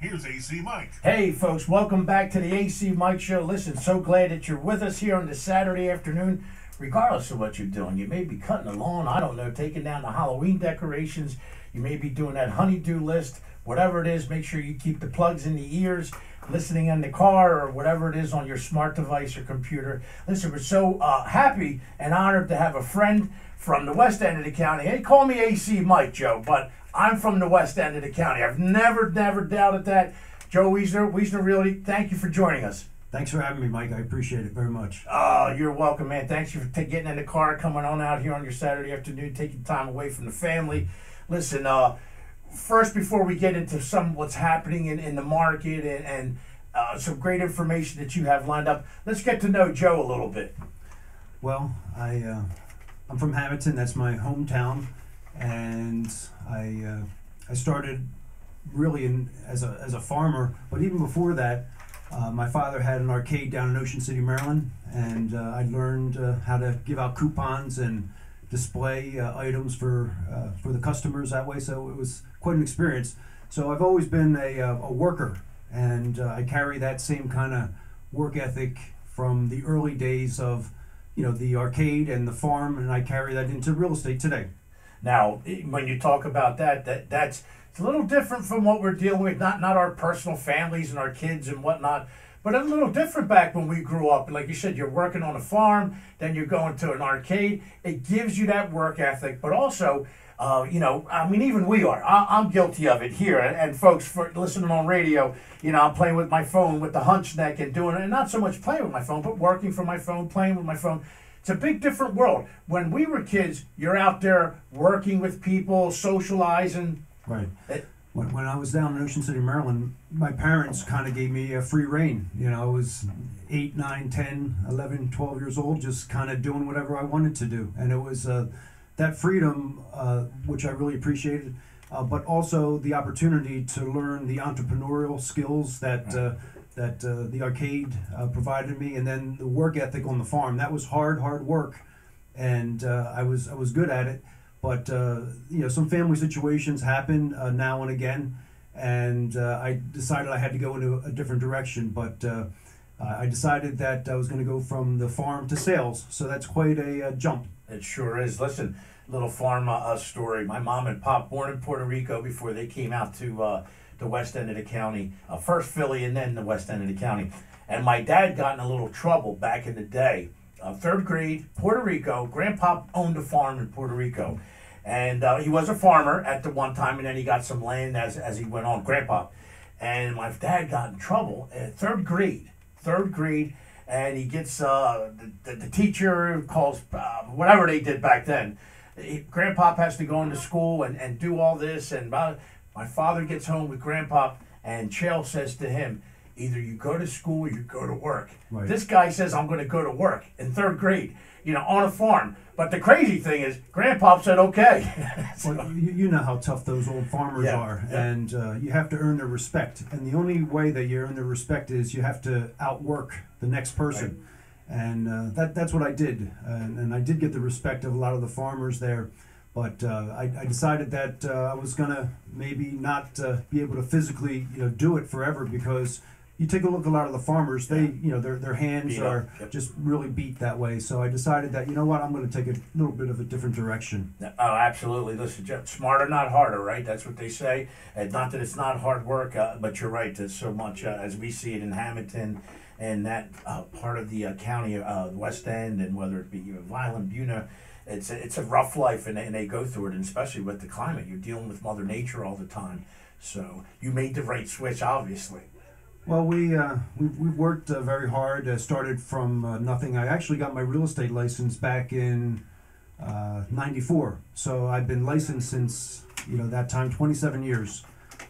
Here's AC Mike. Hey, folks, welcome back to the AC Mike Show. Listen, so glad that you're with us here on this Saturday afternoon. Regardless of what you're doing, you may be cutting the lawn, I don't know, taking down the Halloween decorations, you may be doing that honeydew list, whatever it is, make sure you keep the plugs in the ears, listening in the car, or whatever it is on your smart device or computer. Listen, we're so uh, happy and honored to have a friend from the west end of the county. Hey, call me AC Mike, Joe, but I'm from the west end of the county. I've never, never doubted that. Joe Wiessner, Wiessner Realty, thank you for joining us. Thanks for having me, Mike. I appreciate it very much. Oh, you're welcome, man. Thanks for t- getting in the car, coming on out here on your Saturday afternoon, taking time away from the family. Listen, uh, first, before we get into some what's happening in, in the market and, and uh, some great information that you have lined up, let's get to know Joe a little bit. Well, I uh, I'm from Hammonton. That's my hometown, and I uh, I started really in, as a as a farmer. But even before that, uh, my father had an arcade down in Ocean City, Maryland, and uh, I learned uh, how to give out coupons and display uh, items for uh, for the customers that way. So it was quite an experience. So I've always been a, uh, a worker, and uh, I carry that same kind of work ethic from the early days of you know the arcade and the farm, and I carry that into real estate today. Now, when you talk about that, that that's it's a little different from what we're dealing with. Not not our personal families and our kids and whatnot, but a little different back when we grew up. Like you said, you're working on a farm, then you're going to an arcade. It gives you that work ethic, but also. Uh, you know, I mean, even we are. I, I'm guilty of it here. And, and folks, for listening on radio, you know, I'm playing with my phone with the hunch neck and doing it, and not so much playing with my phone, but working from my phone, playing with my phone. It's a big different world. When we were kids, you're out there working with people, socializing. Right. It- When, when I was down in Ocean City, Maryland, my parents kind of gave me a free reign. You know, I was 8, 9, 10, 11, 12 years old, just kind of doing whatever I wanted to do. And it was uh, that freedom, uh, which I really appreciated, uh, but also the opportunity to learn the entrepreneurial skills that. Uh, that uh, the arcade uh, provided me, and then the work ethic on the farm. That was hard, hard work, and I was I was good at it. But uh, you know, some family situations happen uh, now and again, and uh, I decided I had to go into a different direction. But uh, I decided that I was going to go from the farm to sales. So that's quite a uh, jump. It sure is. Listen, little farm uh, story. My mom and pop born in Puerto Rico before they came out to the west end of the county. First Philly and then the west end of the county. And my dad got in a little trouble back in the day. Uh, third grade, Puerto Rico. Grandpa owned a farm in Puerto Rico. And uh, he was a farmer at the one time, and then he got some land as, as he went on, Grandpa. And my dad got in trouble at third grade. Third grade and he gets uh, the, the, the teacher calls uh, whatever they did back then. He, Grandpop has to go into school and, and do all this, and my, my father gets home with Grandpa, and Chael says to him, "Either you go to school or you go to work." Right. This guy says, "I'm going to go to work in third grade, you know, on a farm." But the crazy thing is, Grandpa said, "Okay." So- Well, you, you know how tough those old farmers Yeah, are, yeah. and uh, you have to earn their respect. And the only way that you earn their respect is you have to outwork the next person. And uh, that, that's what I did. And, and I did get the respect of a lot of the farmers there. But uh, I, I decided that uh, I was going to maybe not uh, be able to physically you know, do it forever because you take a look at a lot of the farmers, they, you know, their, their hands Beat up, are yep. just really beat that way. So I decided that, you know what, I'm going to take a little bit of a different direction. Oh, absolutely. Listen, Jeff, smarter, not harder, right? That's what they say. And not that it's not hard work, uh, but you're right. There's so much uh, as we see it in Hammonton and that uh, part of the uh, county, uh, West End, and whether it be uh, Violent, Buena. It's a, it's a rough life, and and they go through it, and especially with the climate. You're dealing with Mother Nature all the time. So you made the right switch, obviously. Well, we uh, we've, we've worked uh, very hard. Uh, started from uh, nothing. I actually got my real estate license back in '94, so I've been licensed since you know that time, 27 years.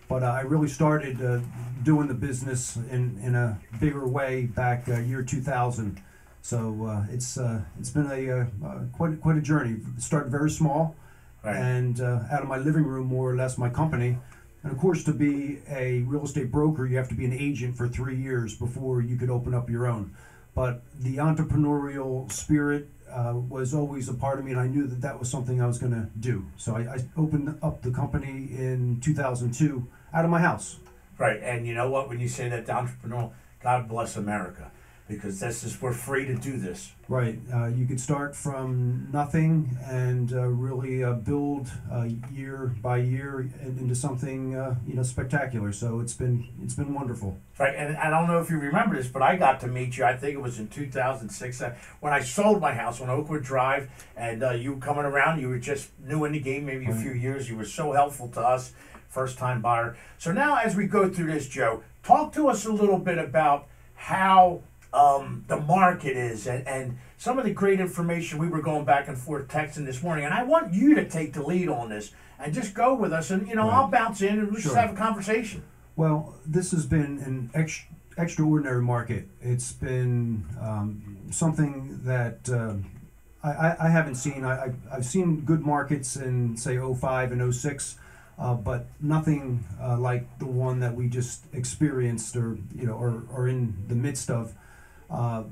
But uh, I really started uh, doing the business in, in a bigger way back uh, year 2000. So uh, it's uh, it's been a uh, uh, quite quite a journey. Started very small, Right. and uh, out of my living room, more or less, my company. And of course, to be a real estate broker, you have to be an agent for three years before you could open up your own. But the entrepreneurial spirit uh, was always a part of me, and I knew that that was something I was going to do. So I, I opened up the company in 2002 out of my house. Right, and you know what? When you say that to entrepreneur, God bless America, because this is we're free to do this. Right. Uh, you could start from nothing and uh, really uh, build uh, year by year into something uh, you know spectacular. So it's been it's been wonderful. Right, and I don't know if you remember this, but I got to meet you. I think it was in 2006 uh, when I sold my house on Oakwood Drive, and uh, you coming around. You were just new in the game, maybe a few years. You were so helpful to us, first time buyer. So now, as we go through this, Joe, talk to us a little bit about how um, the market is and, and some of the great information we were going back and forth texting this morning. And I want you to take the lead on this and just go with us. And you know, Right. I'll bounce in and we'll just have a conversation. Well, this has been an ex- extraordinary market. It's been um, something that uh, I, I, I haven't seen. I, I've seen good markets in, say, 05 and 06, uh, but nothing uh, like the one that we just experienced or, you know, or, or in the midst of. Uh,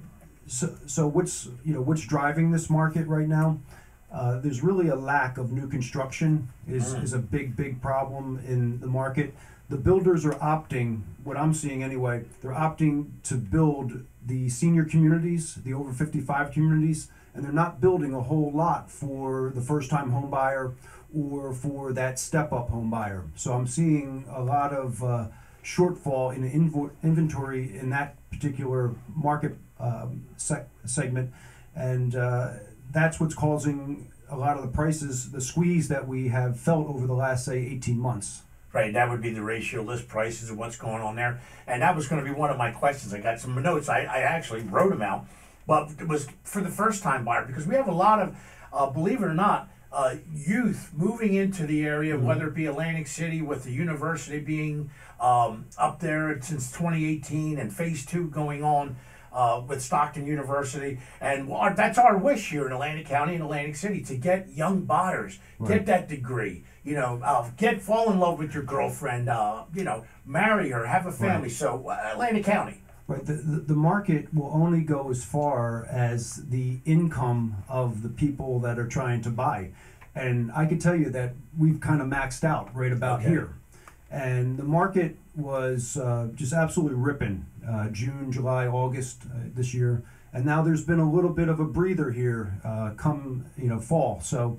so, so what's, you know, what's driving this market right now? Uh, there's really a lack of new construction is, Mm. is a big, big problem in the market the builders are opting, what I'm seeing anyway, they're opting to build the senior communities, the over 55 communities, and they're not building a whole lot for the first time home buyer or for that step up home buyer. So I'm seeing a lot of uh, shortfall in invo- inventory in that particular market um, sec- segment, and uh, that's what's causing a lot of the prices, the squeeze that we have felt over the last, say, 18 months. Right, that would be the ratio list prices and what's going on there. And that was going to be one of my questions. I got some notes. I, I actually wrote them out, but it was for the first time buyer because we have a lot of, uh, believe it or not, uh, youth moving into the area, whether it be Atlantic City with the university being um, up there since 2018 and phase two going on. Uh, with Stockton University, and our, that's our wish here in Atlantic County and Atlantic City to get young buyers, Right. get that degree, you know, uh, get fall in love with your girlfriend, uh, you know, marry her, have a family. So uh, Atlantic County, Right. The, the, market will only go as far as the income of the people that are trying to buy. And I can tell you that we've kind of maxed out right about Okay. here. And the market was uh, just absolutely ripping uh, June, July, August uh, this year. And now there's been a little bit of a breather here uh, come, you know, fall. So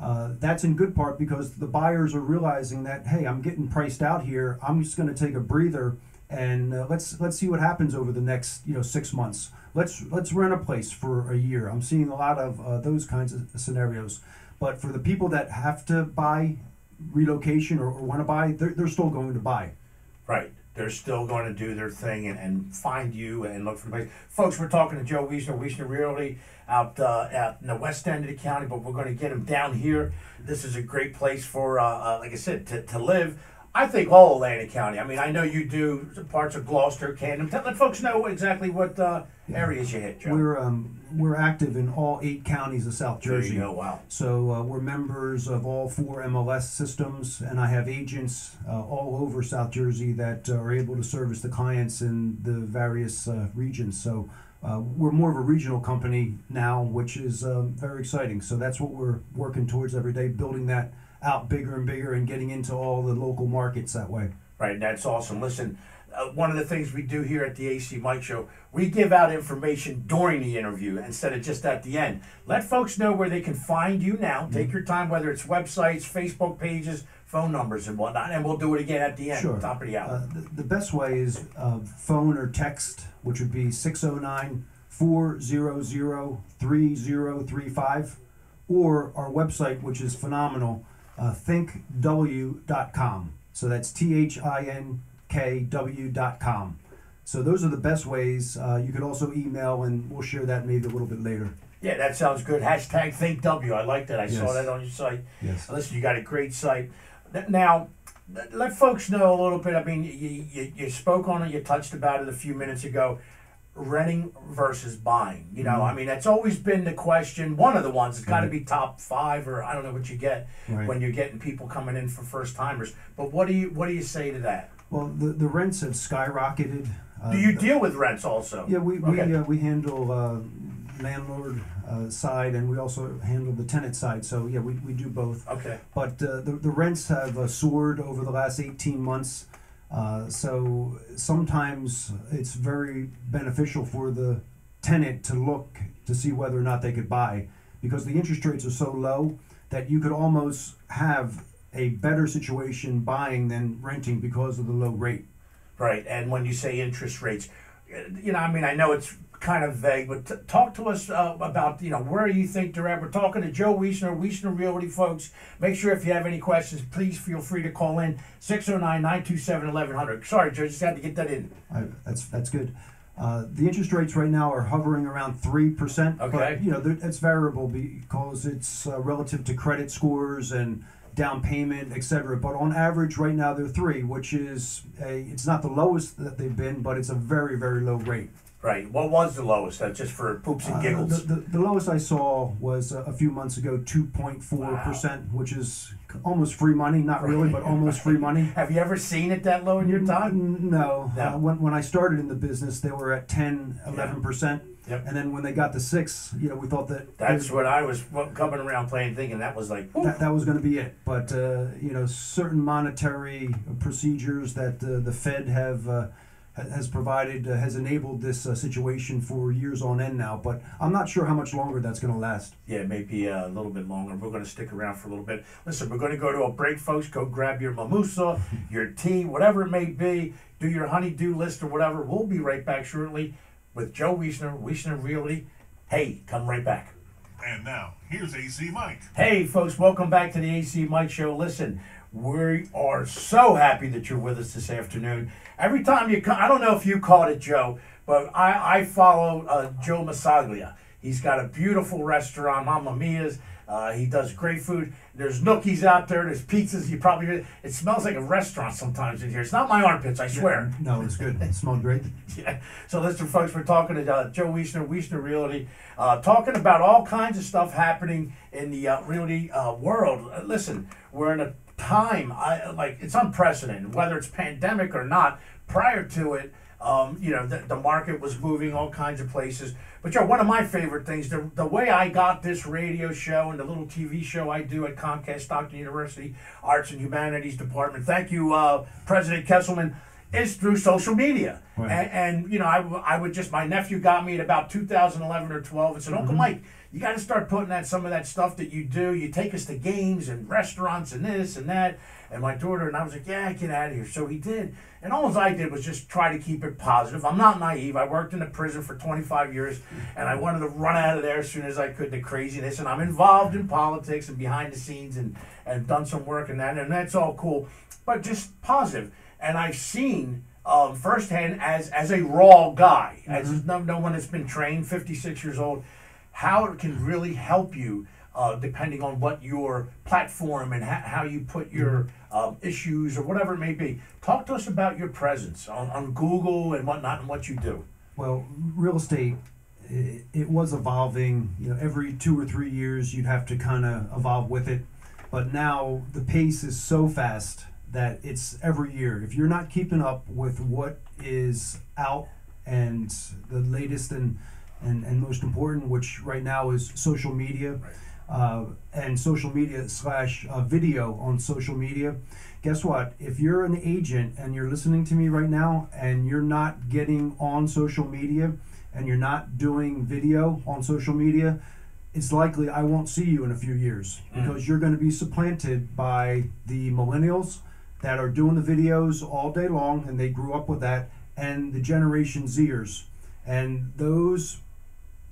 uh, that's in good part because the buyers are realizing that, hey, I'm getting priced out here. I'm just going to take a breather and uh, let's let's see what happens over the next you know six months. Let's let's rent a place for a year. I'm seeing a lot of uh, those kinds of scenarios. But for the people that have to buy relocation or, or want to buy, they're, they're still going to buy. right? They're still going to do their thing and, and find you and look for the place. Folks, we're talking to Joe Wiessner, Wiessner Realty, out uh, in the west end of the county, but we're going to get him down here. This is a great place for, uh, uh, like I said, to, to live. I think all Atlantic County. I mean, I know you do parts of Gloucester, Camden. Let folks know exactly what uh, areas you hit, Joe. We're um, we're active in all eight counties of South there Jersey. you go. Wow. So uh, we're members of all four MLS systems, and I have agents uh, all over South Jersey that uh, are able to service the clients in the various uh, regions. So uh, we're more of a regional company now, which is um, very exciting. So that's what we're working towards every day, building that out bigger and bigger, and getting into all the local markets that way. Right, that's awesome. Listen, uh, one of the things we do here at the AC Mike Show, we give out information during the interview instead of just at the end. Let folks know where they can find you now. Take your time, whether it's websites, Facebook pages, phone numbers, and whatnot, and we'll do it again at the end, Sure. top of the hour. Uh, the, the best way is uh, phone or text, which would be 609 400 3035, or our website, which is phenomenal, uh, thinkw.com. So that's T H I N K W.com. So those are the best ways. Uh, you could also email, and we'll share that maybe a little bit later. yeah, that sounds good. Hashtag ThinkW. I like that. I saw that on your site. Yes. Listen, you got a great site. Now, let folks know a little bit. I mean, you, you, you spoke on it, you touched about it a few minutes ago. Renting versus buying. You know, I mean, that's always been the question. One of the ones. It's got to be top five, or I don't know what you get Right. when you're getting people coming in for first timers. But what do you what do you say to that? Well, the, the rents have skyrocketed. Uh, Do you the- deal with rents also? Yeah, we we, uh, we handle uh, landlord uh, side and we also handle the tenant side. So yeah, we, we do both. Okay. But uh, the the rents have uh, soared over the last eighteen months. Uh, so sometimes it's very beneficial for the tenant to look to see whether or not they could buy because the interest rates are so low that you could almost have a better situation buying than renting because of the low rate. Right, and when you say interest rates, you know, I mean, I know it's kind of vague, but t- talk to us uh, about, you know, where you think they're at. We're talking to Joe Wiessner, Wiessner Realty folks. Make sure if you have any questions, please feel free to call in 609 927 1100. Sorry, Joe, just had to get that in. I, that's that's good. Uh, the interest rates right now are hovering around three percent. Okay. But, you know, it's variable because it's uh, relative to credit scores and down payment, et cetera. But on average, right now they're three, which is a, it's not the lowest that they've been, but it's a very very low rate. Right, what was the lowest? Uh, just for poops and Uh, giggles. the, the, the lowest I saw was uh, a few months ago, two point four percent, which is almost free money. Not really, but almost free money. have you ever seen it that low in your time? No. No. Uh, when, when I started in the business, they were at 10, 11%. Yep. And then when they got to six, you know, we thought that That's what I was coming around playing, thinking that was like, that, that was going to be it. But, uh, you know, certain monetary procedures that uh, the Fed have uh, ha- has provided uh, has enabled this uh, situation for years on end now. But I'm not sure how much longer that's going to last. Yeah, maybe a little bit longer. We're going to stick around for a little bit. Listen, we're going to go to a break, folks. Go grab your mimosa, your tea, whatever it may be. Do your honeydew list or whatever. We'll be right back shortly with Joe Wiessner, Wiessner Realty. Hey, come right back. And now, here's AC Mike. Hey, folks, welcome back to the AC Mike Show. Listen, we are so happy that you're with us this afternoon. Every time you come, I don't know if you caught it, Joe, but I, I follow uh, Joe Masaglia. He's got a beautiful restaurant, Mamma Mia's. Uh, he does great food. There's nookies out there. There's pizzas. You probably it smells like a restaurant sometimes in here. It's not my armpits, I swear. No, it's good. It smelled great. Yeah. So listen, folks, we're talking to uh, Joe Wiessner, Wiessner Realty, uh, talking about all kinds of stuff happening in the uh, realty uh, world. Uh, listen, we're in a time I, like it's unprecedented, whether it's pandemic or not. Prior to it, um, you know, the, the market was moving all kinds of places. But Joe, one of my favorite things, the, the way I got this radio show and the little TV show I do at Comcast Stockton University Arts and Humanities Department. Thank you, uh, President Kesselman is through social media. Right. And, and, you know, I, I would just, my nephew got me at about 2011 or 12 and said, Uncle mm-hmm. Mike, you got to start putting that some of that stuff that you do. You take us to games and restaurants and this and that. And my daughter, and I was like, yeah, get out of here. So he did. And all I did was just try to keep it positive. I'm not naive. I worked in a prison for 25 years and I wanted to run out of there as soon as I could, the craziness. And I'm involved in politics and behind the scenes and, and done some work in that. And that's all cool, but just positive. And I've seen um, firsthand as as a raw guy, as no, no one that's been trained, 56 years old, how it can really help you uh, depending on what your platform and ha- how you put your um, issues or whatever it may be. Talk to us about your presence on, on Google and whatnot and what you do. Well, real estate, it, it was evolving. You know, every two or three years, you'd have to kind of evolve with it. But now the pace is so fast that it's every year. If you're not keeping up with what is out and the latest and and, and most important, which right now is social media, uh, and social media slash uh, video on social media. Guess what? If you're an agent and you're listening to me right now and you're not getting on social media and you're not doing video on social media, it's likely I won't see you in a few years because you're going to be supplanted by the millennials that are doing the videos all day long and they grew up with that and the generation Zers. And those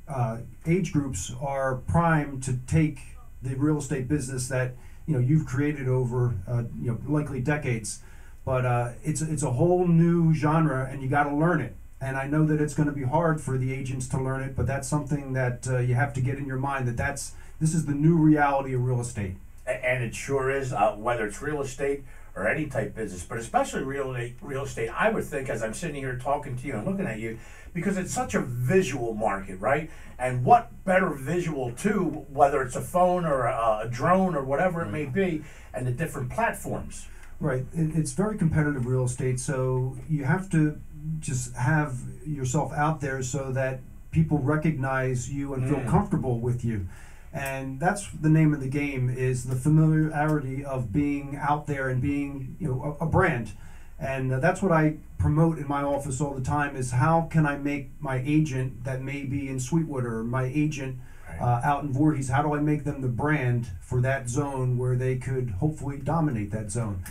uh, age groups are primed to take the real estate business that you know you've created over uh, you know likely decades. But uh, it's it's a whole new genre, and you got to learn it. And I know that it's going to be hard for the agents to learn it, but that's something that uh, you have to get in your mind that that's this is the new reality of real estate. And it sure is, uh, whether it's real estate or any type business, but especially real estate, real estate, I would think as I'm sitting here talking to you and looking at you, because it's such a visual market, right? And what better visual too, whether it's a phone or a, a drone or whatever it may be, and the different platforms. Right. It, it's very competitive real estate, so you have to just have yourself out there so that people recognize you and feel Mm. comfortable with you. And that's the name of the game is the familiarity of being out there and being, you know, a, a brand. And uh, that's what I promote in my office all the time is how can I make my agent that may be in Sweetwater, my agent uh, out in Voorhees, how do I make them the brand for that zone where they could hopefully dominate that zone?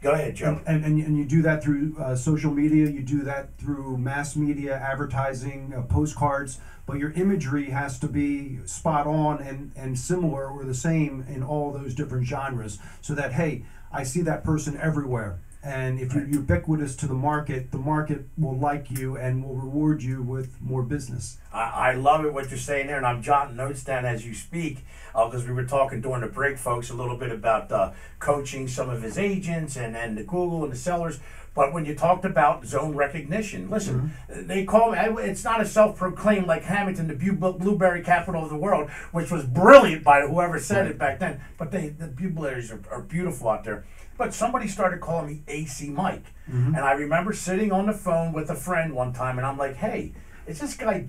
Go ahead, Joe. And, and, and, you, do that through uh, social media, you do that through mass media, advertising, uh, postcards, but your imagery has to be spot on and, and similar or the same in all those different genres so that, hey, I see that person everywhere. And if you're ubiquitous to the market, the market will like you and will reward you with more business. I, I love it what you're saying there, and I'm jotting notes down as you speak because uh, we were talking during the break, folks, a little bit about uh, coaching some of his agents and, and the Google and the sellers. But when you talked about zone recognition, listen, mm-hmm. they call me, it's not a self proclaimed like Hammonton, the blueberry capital of the world, which was brilliant by whoever said right. it back then. But they, the blueberries are, are beautiful out there. But somebody started calling me AC Mike. Mm-hmm. And I remember sitting on the phone with a friend one time, and I'm like, hey, is this guy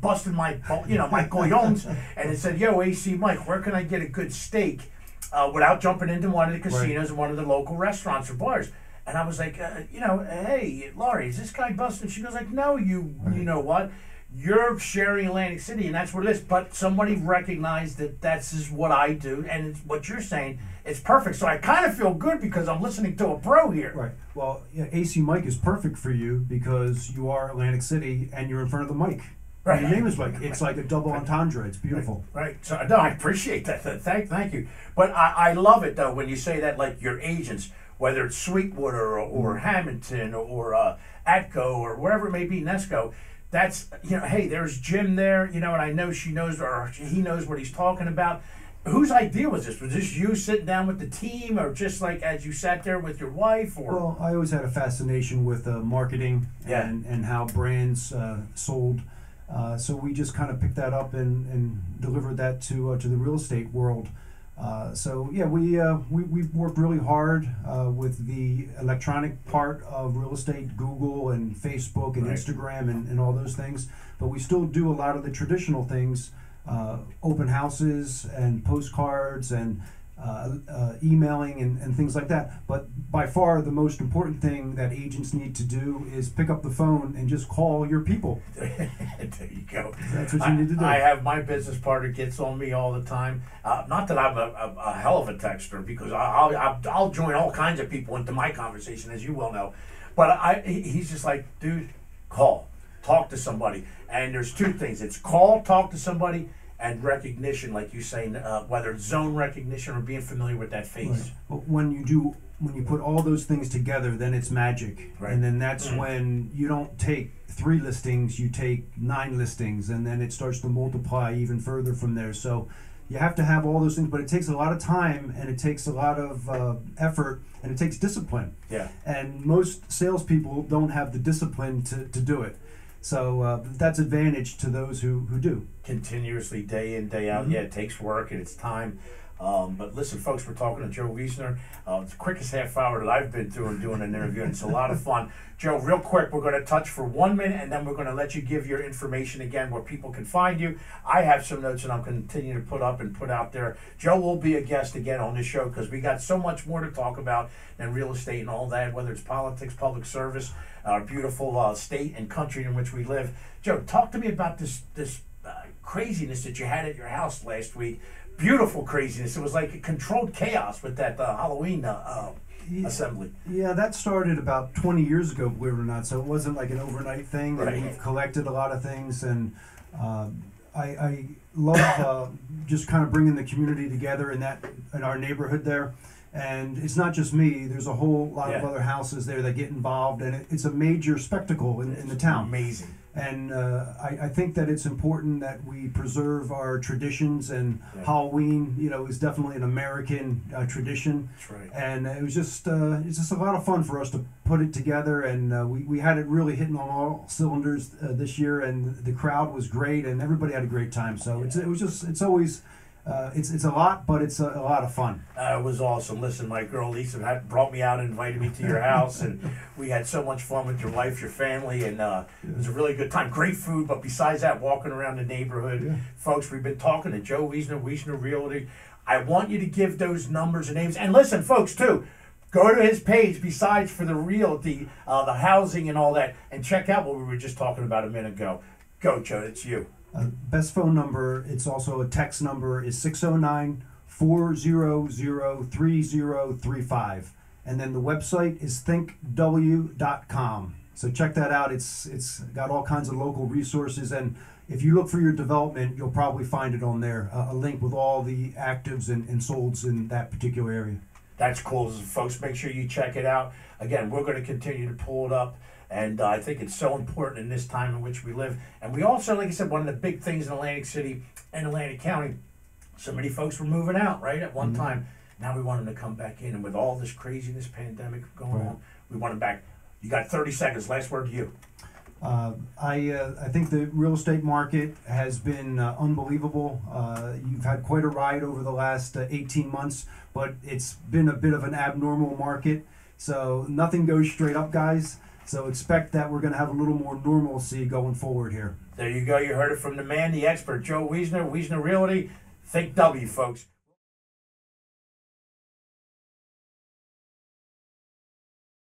busting my, you know, my goyons? and it said, yo, AC Mike, where can I get a good steak uh, without jumping into one of the casinos right. or one of the local restaurants or bars? And I was like, uh, you know, hey, Laurie, is this guy busting? She goes like, no, you, right. you know what? you're sharing Atlantic City, and that's what it is. But somebody recognized that that's is what I do, and what you're saying. It's perfect. So I kind of feel good because I'm listening to a pro here. Right. Well, yeah, AC Mike is perfect for you because you are Atlantic City and you're in front of the mic. Right. your name is Mike. It's like a double entendre. It's beautiful. Right. right. So no, I appreciate that. Thank, thank you. But I, I love it though when you say that, like your agents, whether it's Sweetwater or, or mm-hmm. Hammonton or, uh, Atco or wherever it may be, Nesco that's you know, hey, there's Jim there, you know, and I know she knows or he knows what he's talking about. Whose idea was this? Was this you sitting down with the team, or just like as you sat there with your wife? Or well, I always had a fascination with uh, marketing yeah. and and how brands uh, sold. Uh, so we just kind of picked that up and, and delivered that to uh, to the real estate world. Uh, so yeah, we uh, we we worked really hard uh, with the electronic part of real estate, Google and Facebook and right. Instagram and, and all those things. But we still do a lot of the traditional things, uh, open houses and postcards and uh, uh, emailing and, and things like that. But by far, the most important thing that agents need to do is pick up the phone and just call your people. there you go. That's what you need to do. I have my business partner gets on me all the time. Uh, not that I'm a, a, a, hell of a texter because I'll, I'll, I'll join all kinds of people into my conversation, as you well know. But I, he's just like, dude, call, talk to somebody. And there's two things: it's call, talk to somebody and recognition, like you say, uh, whether it's zone recognition or being familiar with that face. Right. But when you do, when you put all those things together, then it's magic. Right. And then that's mm-hmm. when you don't take three listings, you take nine listings, and then it starts to multiply even further from there. So you have to have all those things, but it takes a lot of time and it takes a lot of uh, effort and it takes discipline. Yeah. And most salespeople don't have the discipline to, to do it. So uh, that's advantage to those who, who do. Continuously, day in, day out. Mm-hmm. Yeah, it takes work and it's time. Um, but listen, folks, we're talking to Joe Wiessner. Uh, it's the quickest half hour that I've been through and doing an interview, and it's a lot of fun. Joe, real quick, we're going to touch for one minute, and then we're going to let you give your information again where people can find you. I have some notes, and I'm continuing to put up and put out there. Joe will be a guest again on this show because we got so much more to talk about than real estate and all that, whether it's politics, public service, our beautiful uh, state and country in which we live. Joe, talk to me about this this uh, craziness that you had at your house last week beautiful craziness. It was like a controlled chaos with that uh, Halloween uh, uh, yeah, assembly. Yeah, that started about 20 years ago, believe it or not. So it wasn't like an overnight thing. Right. And we've collected a lot of things, and uh, I, I, love uh, just kind of bringing the community together in that in our neighborhood there. And it's not just me. There's a whole lot yeah. of other houses there that get involved, and it, it's a major spectacle in, in the town. Amazing and uh, I, I, think that it's important that we preserve our traditions and yeah. Halloween you know is definitely an American uh, tradition That's right. and it was just uh, it's just a lot of fun for us to put it together and uh, we, we had it really hitting on all cylinders uh, this year and the crowd was great and everybody had a great time so yeah. it was just it's always uh, it's it's a lot, but it's a, a lot of fun. Uh, it was awesome. Listen, my girl Lisa had brought me out and invited me to your house, and we had so much fun with your wife, your family, and uh, it was a really good time. Great food, but besides that, walking around the neighborhood, yeah. folks. We've been talking to Joe Wiessner, Wiessner Realty. I want you to give those numbers and names, and listen, folks, too. Go to his page besides for the realty, uh, the housing, and all that, and check out what we were just talking about a minute ago. Go, Joe. It's you. Uh, best phone number, it's also a text number, is 609 400 3035. And then the website is thinkw.com. So check that out. It's it's got all kinds of local resources and if you look for your development, you'll probably find it on there, uh, a link with all the actives and, and solds in that particular area. That's cool, folks. Make sure you check it out. Again, we're going to continue to pull it up, and uh, I think it's so important in this time in which we live. And we also, like I said, one of the big things in Atlantic City and Atlantic County, so many folks were moving out, right, at one Mhm. time. Now we want them to come back in, and with all this craziness, pandemic going Right. on, we want them back. You got 30 seconds. Last word to you. Uh, I uh, I think the real estate market has been uh, unbelievable. Uh, you've had quite a ride over the last uh, 18 months, but it's been a bit of an abnormal market. So nothing goes straight up, guys. So expect that we're going to have a little more normalcy going forward here. There you go. You heard it from the man, the expert, Joe Wiessner, Wiessner Realty. Think W, folks.